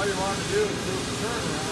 all you want to do is do a turnaround.